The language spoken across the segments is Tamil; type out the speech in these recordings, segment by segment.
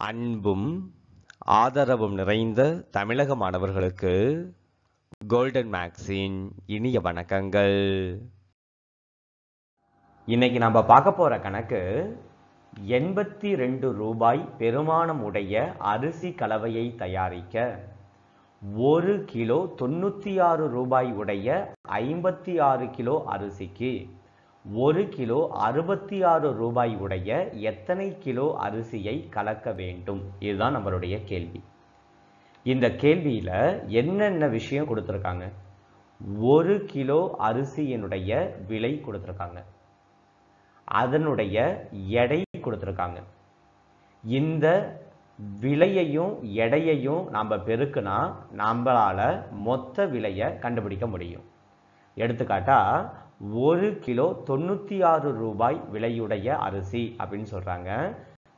அன்பும் ஆதரவும் நிறைந்த தமிழக மாணவர்களுக்கு கோல்டன் மேக்ஸின் இனிய வணக்கங்கள். இன்னைக்கு நம்ம பார்க்க போற கணக்கு எண்பத்தி ரெண்டு ரூபாய் பெருமானம் உடைய அரிசி கலவையை தயாரிக்க ஒரு கிலோ தொண்ணூற்றி ஆறு ரூபாய் உடைய ஐம்பத்தி ஆறு கிலோ அரிசிக்கு ஒரு கிலோ அறுபத்தி ஆறு ரூபாய் உடைய எத்தனை கிலோ அரிசியை கலக்க வேண்டும்? இதுதான் நம்மளுடைய கேள்வி. இந்த கேள்வியில் என்னென்ன விஷயம் கொடுத்துருக்காங்க? ஒரு கிலோ அரிசியினுடைய விலை கொடுத்துருக்காங்க. அதனுடைய எடை கொடுத்துருக்காங்க. இந்த விலையையும் எடையையும் நாம் பெருக்குனா நம்மளால் மொத்த விலையை கண்டுபிடிக்க முடியும். எடுத்துக்காட்டா ஒரு கிலோ தொண்ணூற்றி ஆறு ரூபாய் விலையுடைய அரிசி அப்படின்னு சொல்கிறாங்க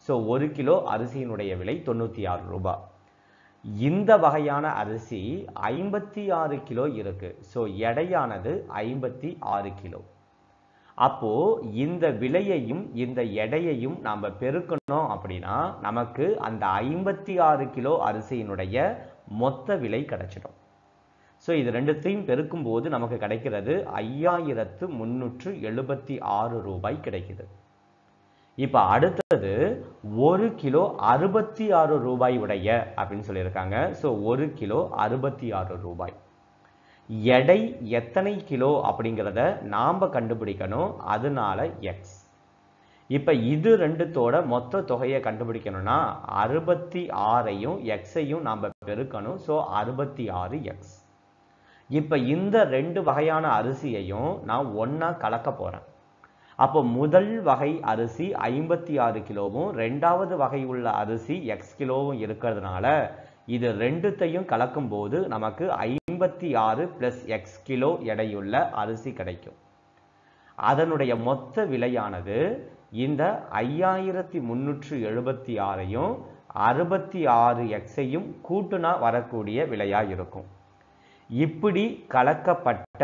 ஸோ ஒரு கிலோ அரிசியினுடைய விலை தொண்ணூற்றி ஆறு ரூபாய். இந்த வகையான அரிசி ஐம்பத்தி ஆறு கிலோ இருக்குது ஸோ எடையானது ஐம்பத்தி ஆறு கிலோ. அப்போ இந்த விலையையும் இந்த எடையையும் நாம் பெருக்கணும் அப்படின்னா நமக்கு அந்த ஐம்பத்தி ஆறு கிலோ அரிசியினுடைய மொத்த விலை கிடச்சிடும். ஸோ இது ரெண்டுத்தையும் பெருக்கும் போது நமக்கு கிடைக்கிறது ஐயாயிரத்து முன்னூற்று எழுபத்தி ஆறு ரூபாய் கிடைக்குது. இப்போ அடுத்தது ஒரு கிலோ அறுபத்தி ஆறு ரூபாய் உடைய அப்படின்னு சொல்லியிருக்காங்க. ஸோ ஒரு கிலோ அறுபத்தி ஆறு ரூபாய். எடை எத்தனை கிலோ அப்படிங்கிறத நாம் கண்டுபிடிக்கணும். அதனால எக்ஸ் இப்போ இது ரெண்டுத்தோட மொத்த தொகையை கண்டுபிடிக்கணும்னா அறுபத்தி ஆறையும் எக்ஸையும் நாம் பெருக்கணும். ஸோ அறுபத்தி ஆறு எக்ஸ் இப்போ இந்த ரெண்டு வகையான அரிசியையும் நான் ஒன்றா கலக்க போகிறேன் அப்போ முதல் வகை அரிசி ஐம்பத்தி ஆறு கிலோவும் ரெண்டாவது வகை உள்ள அரிசி எக்ஸ் கிலோவும் இருக்கிறதுனால இது ரெண்டுத்தையும் கலக்கும் போது நமக்கு ஐம்பத்தி ஆறு பிளஸ் எக்ஸ் கிலோ எடையுள்ள அரிசி கிடைக்கும். அதனுடைய மொத்த விலையானது இந்த ஐயாயிரத்தி முன்னூற்று எழுபத்தி ஆறையும் அறுபத்தி ஆறு எக்ஸையும் கூட்டுனா வரக்கூடிய விலையாக இருக்கும். இப்படி கலக்கப்பட்ட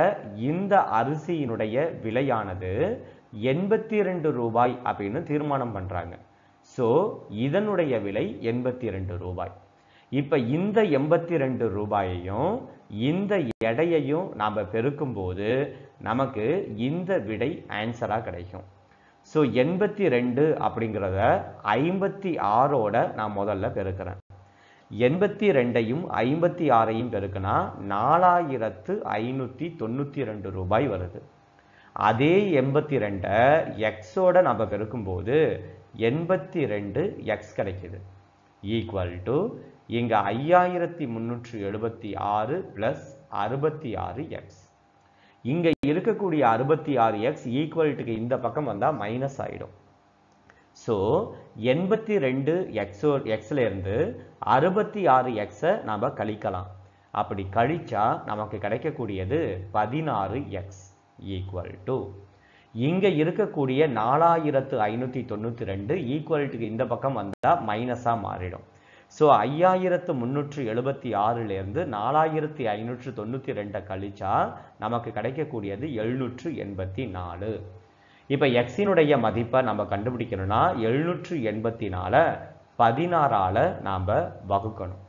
இந்த அரிசியினுடைய விலையானது எண்பத்தி ரெண்டு ரூபாய் அப்படின்னு தீர்மானம் பண்ணுறாங்க ஸோ இதனுடைய விலை எண்பத்தி ரெண்டு ரூபாய். இப்போ இந்த எண்பத்தி ரெண்டு ரூபாயையும் இந்த எடையையும் நாம் பெருக்கும் போது நமக்கு இந்த விடை ஆன்சராக கிடைக்கும். ஸோ எண்பத்தி ரெண்டு அப்படிங்கிறத ஐம்பத்தி ஆறோட நான் முதல்ல பெருக்கிறேன். எண்பத்தி ரெண்டையும் ஐம்பத்தி ஆறையும் பெருக்குனா நாலாயிரத்து ஐநூற்றி தொண்ணூற்றி ரெண்டு ரூபாய் வருது. அதே எண்பத்தி ரெண்டை எக்ஸோட நம்ம பெருக்கும்போது எண்பத்தி ரெண்டு எக்ஸ் கிடைக்கிது. ஈக்குவல் டு இங்கே ஐயாயிரத்தி முன்னூற்று எழுபத்தி ஆறு ப்ளஸ் அறுபத்தி ஆறு எக்ஸ் இங்கே இருக்கக்கூடிய அறுபத்தி ஆறு எக்ஸ் ஈக்குவல்ட்டுக்கு இந்த பக்கம் வந்தால் மைனஸ் ஆகிடும் ஸோ எண்பத்தி ரெண்டு எக்ஸோ எக்ஸ்லேருந்து அறுபத்தி ஆறு எக்ஸை நம்ம கழிக்கலாம். அப்படி கழிச்சா நமக்கு கிடைக்கக்கூடியது பதினாறு எக்ஸ் ஈக்குவல் டு இங்கே இருக்கக்கூடிய நாலாயிரத்து ஐநூற்றி தொண்ணூற்றி ரெண்டு ஈக்குவல்ட்டுக்கு இந்த பக்கம் வந்தால் மைனஸாக மாறிடும். ஸோ ஐயாயிரத்து முன்னூற்று எழுபத்தி ஆறுலேருந்து நாலாயிரத்தி ஐநூற்று தொண்ணூற்றி ரெண்டை கழிச்சா நமக்கு கிடைக்கக்கூடியது எழுநூற்று எண்பத்தி நாலு. இப்போ எக்ஸினுடைய மதிப்பை நம்ம கண்டுபிடிக்கணும்னா எழுநூற்று எண்பத்தி நாலை பதினாறால் நாம் வகுக்கணும்.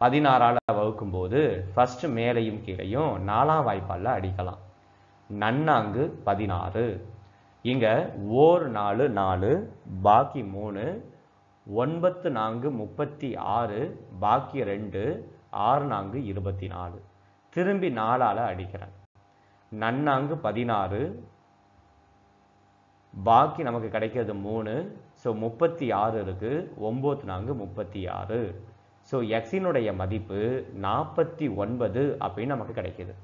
பதினாறால் வகுக்கும்போது ஃபஸ்ட்டு மேலையும் கீழையும் நாலாம் வாய்ப்பால் அடிக்கலாம். நன்னாங்கு பதினாறு. இங்கே ஓர் நாலு நாலு பாக்கி மூணு ஒன்பத்து நான்கு முப்பத்தி ஆறு பாக்கி ரெண்டு ஆறு நான்கு இருபத்தி நாலு. திரும்பி நாலால் அடிக்கிறேன். நன்னாங்கு பதினாறு பாக்கி நமக்கு கிடைக்கிறது மூணு. ஸோ முப்பத்தி ஆறு இருக்குது ஒம்பது நான்கு முப்பத்தி ஆறு. ஸோ எக்ஸினுடைய மதிப்பு நாற்பத்தி ஒன்பது அப்படின்னு நமக்கு கிடைக்கிது.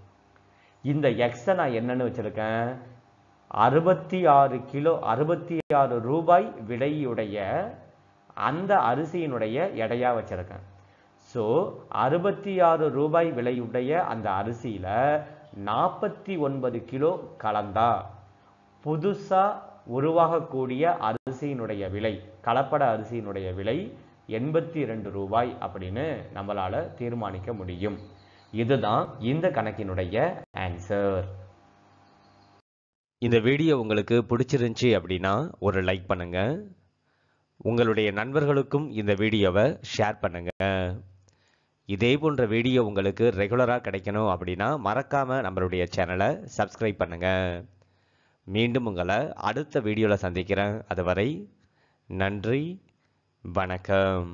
இந்த எக்ஸை நான் என்னன்னு வச்சுருக்கேன்? அறுபத்தி ஆறு கிலோ அறுபத்தி ஆறு ரூபாய் விலையுடைய அந்த அரிசியினுடைய எடையாக வச்சுருக்கேன். ஸோ அறுபத்தி ஆறு ரூபாய் விலையுடைய அந்த அரிசியில் நாற்பத்தி ஒன்பது கிலோ கலந்தா. புதுசாக உருவாகக்கூடிய அரிசியினுடைய விலை கலப்பட அரிசியினுடைய விலை எண்பத்தி ரெண்டு ரூபாய் அப்படின்னு நம்மளால் தீர்மானிக்க முடியும். இதுதான் இந்த கணக்கினுடைய ஆன்சர் இந்த வீடியோ உங்களுக்கு பிடிச்சிருந்துச்சி அப்படின்னா ஒரு லைக் பண்ணுங்க. உங்களுடைய நண்பர்களுக்கும் இந்த வீடியோவை ஷேர் பண்ணுங்க. இதே போன்ற வீடியோ உங்களுக்கு ரெகுலராக கிடைக்கணும் அப்படின்னா மறக்காமல் நம்மளுடைய சேனலை சப்ஸ்கிரைப் பண்ணுங்கள் மீண்டும் உங்களை அடுத்த வீடியோவில் சந்திக்கிறேன். அதுவரை நன்றி வணக்கம்.